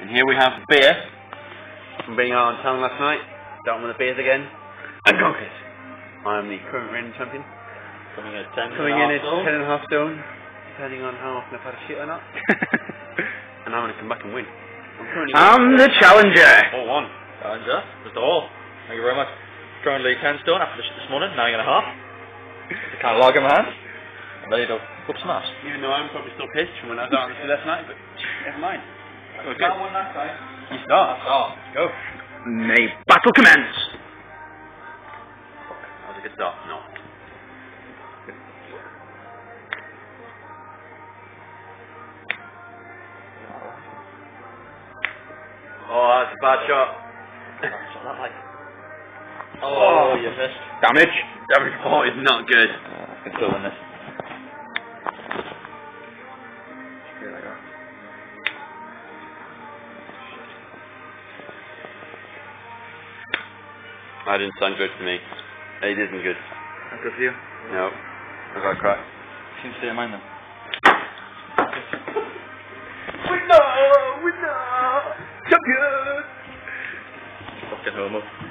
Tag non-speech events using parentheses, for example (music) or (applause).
And here we have beer from being out on town last night. Starting with the beers again. And conkers. I am the current reigning champion. Coming in at 10 Coming and in a at half stone. ten and a half stone, depending on how often I've had a shit or not. (laughs) and I'm going to come back and win. I'm currently I'm the challenger. All one. Challenger, Mr. Hall. Thank you very much. Currently 10 stone after the shit this morning, 9 and a half. The kind of log in my hand. I'm ready to whoop some ass. Even though I'm probably still pissed from when I was out on the last night, but never mind. Oh, good. won that time. You start. Oh. Go. May battle commence. That was a good start. No. Oh, that's a bad shot. What's? Oh, you missed. Damage. That report is not good. Uh, I can still win this. That didn't sound good to me. It isn't good. Not good for you. No. I got cracked. Seems to be mine then. Winner! Winner! Champion! Fucking homo.